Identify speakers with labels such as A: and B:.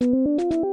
A: you